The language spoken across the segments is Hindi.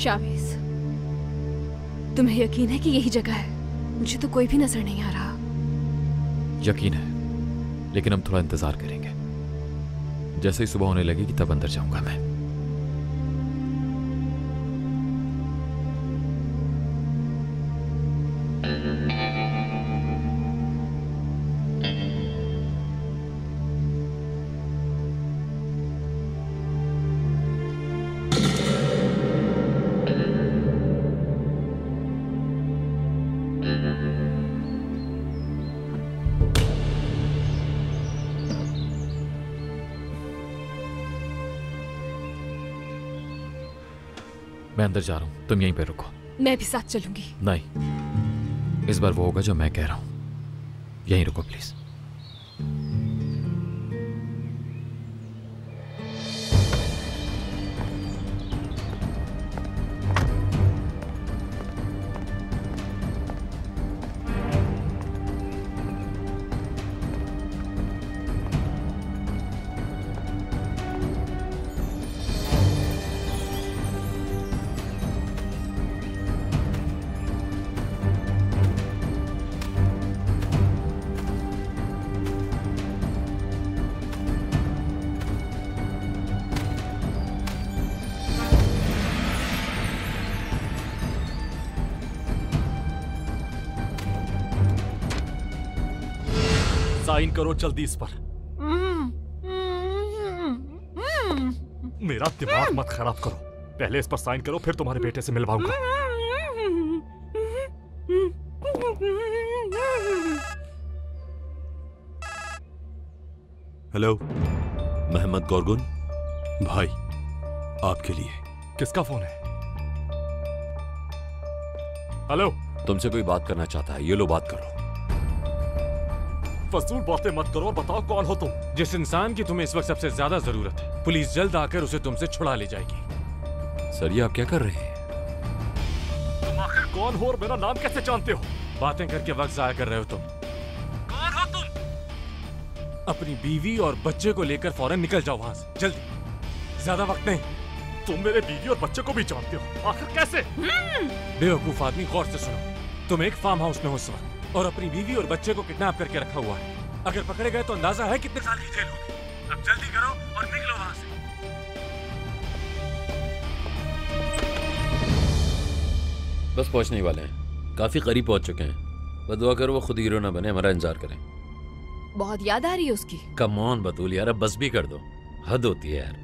शावेज तुम्हें यकीन है कि यही जगह है? मुझे तो कोई भी नज़र नहीं आ रहा। यकीन है, लेकिन हम थोड़ा इंतज़ार करेंगे। जैसे ही सुबह होने लगेगी तब अंदर जाऊँगा मैं। मैं अंदर जा रहा हूँ। तुम यहीं पे रुको। मैं भी साथ चलूँगी। नहीं। इस बार वो होगा जो मैं कह रहा हूँ। यहीं रुको प्लीज़ साइन करो जल्दी इस पर। मेरा दिमाग मत खराब करो। पहले इस पर साइन करो फिर तुम्हारे बेटे से मिलवाऊँगा। हेलो मोहम्मद गौरगुन भाई आपके लिए। किसका फ़ोन है? हेलो तुमसे कोई बात करना चाहता है ये लो बात करो। फजूल बातें मत करो और बताओ कौन हो तुम? जिस इंसान की तुम्हें इस वक्त सबसे ज़्यादा ज़रूरत है पुलिस जल्द आकर उसे तुमसे छुड़ा ले जाएगी। सर ये आप क्या कर रहे हैं? तुम आखिर कौन हो और मेरा नाम कैसे जानते हो? बातें करके वक्त जाया कर रहे हो तुम। कौन हो तुम? अपनी बीवी और बच्चे को लेकर फ़ौरन निकल जाओ वहाँ से जल्दी। ज़्यादा वक्त नहीं। तुम मेरे बीवी और बच्चे को भी जानते हो। आखिर कैसे? बेवकूफ़ आदमी गौर से सुनो तुम एक फार्म हाउस में हो इस वक्त। और अपनी बीवी और बच्चे को किडनैप करके रखा हुआ है। अगर पकड़े गए तो अंदाज़ा है कितने साल की जेल होगी। अब जल्दी करो और निकलो वहाँ से। बस पहुँचने ही वाले हैं। काफ़ी करीब पहुँच चुके हैं। बस दुआ करो वो खुद हीरो ना बने हमारा इंतज़ार करें। बहुत याद आ रही है उसकी। कम बतूल यार अब बस भी कर दो। हद होती है यार।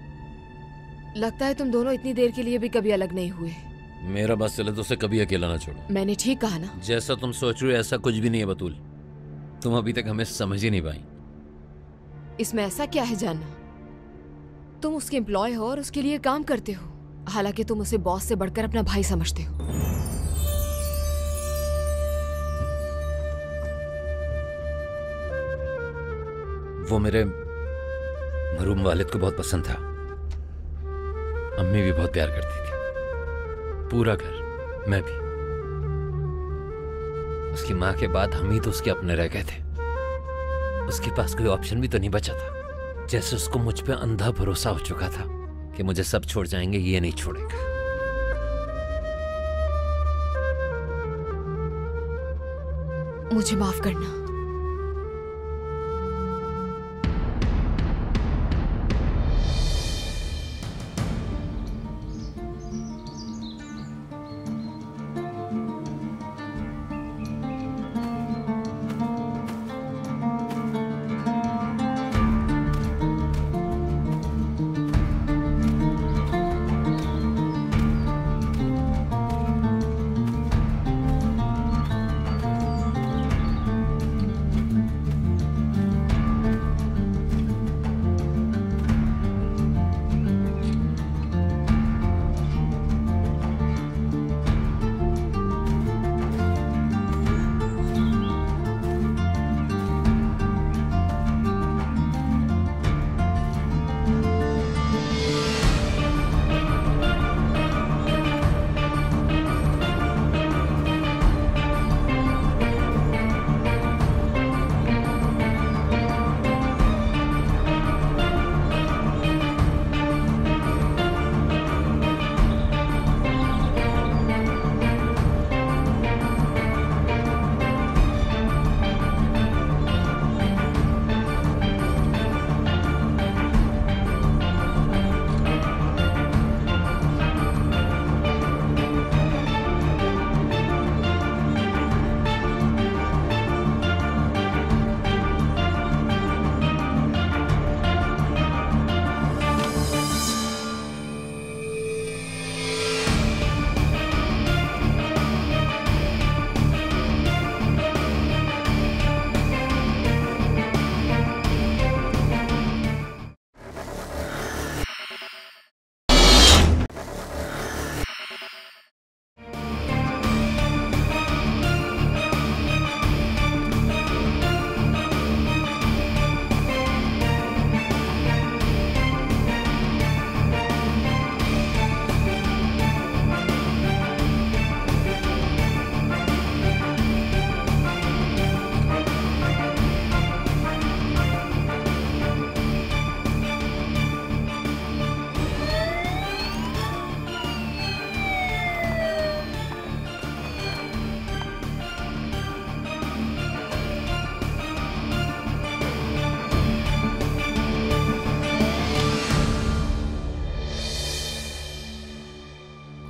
लगता है तुम दोनों इतनी देर के लिए भी कभी अलग नहीं हुए। मेरा बस चले तो उसे कभी अकेला ना छोड़ो। मैंने ठीक कहा ना। जैसा तुम सोच रहे हो ऐसा कुछ भी नहीं है बतूल। तुम अभी तक हमें समझ ही नहीं पाई। इसमें ऐसा क्या है जानना? तुम उसके एम्प्लॉय हो और उसके लिए काम करते हो। हालाँकि तुम उसे बॉस से बढ़कर अपना भाई समझते हो। वो मेरे मरूम वालिद को बहुत पसंद था। अम्मी भी बहुत प्यार करती थी। पूरा घर, मैं भी। उसकी माँ के बाद हम ही तो उसके अपने रह गए थे। उसके पास कोई ऑप्शन भी तो नहीं बचा था, जैसे उसको मुझ पे अंधा भरोसा हो चुका था कि मुझे सब छोड़ जाएँगे, ये नहीं छोड़ेगा। मुझे माफ़ करना।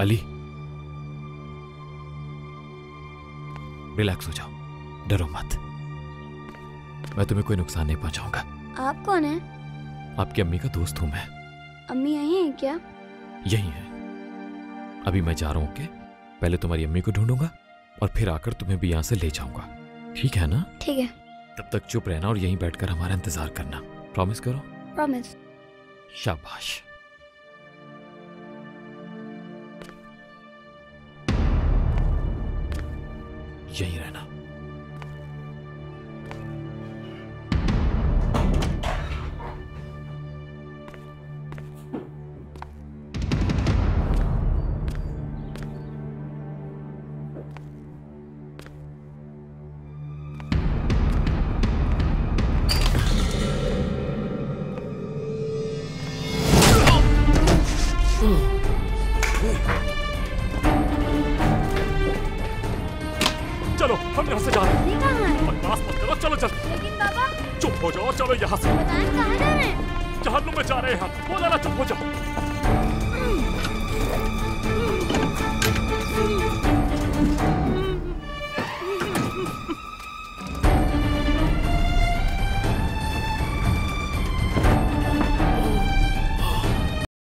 अली। रिलैक्स हो जाओ। डरो मत। मैं तुम्हें कोई नुकसान नहीं पहुंचाऊँगा। आप कौन है? आपकी अम्मी का दोस्त हूँ मैं। अम्मी यही है क्या? यही है। अभी मैं जा रहा हूँ ओके? पहले तुम्हारी अम्मी को ढूंढूँगा और फिर आकर तुम्हें भी यहाँ से ले जाऊँगा। ठीक है ना? ठीक है। तब तक चुप रहना और यहीं बैठकर हमारा इंतज़ार करना। प्रॉमिस करो। प्रॉमिस शाबाश। यहीं रहना। हम यहाँ से जा रहे हैं। कहाँ है बकवास मत करो चलो चल लेकिन चुप हो जाओ चलो यहाँ से। बताएँ कहाँ जा रहे हैं? जहन्नुम में जा रहे हैं हम। बोला चुप हो जाओ।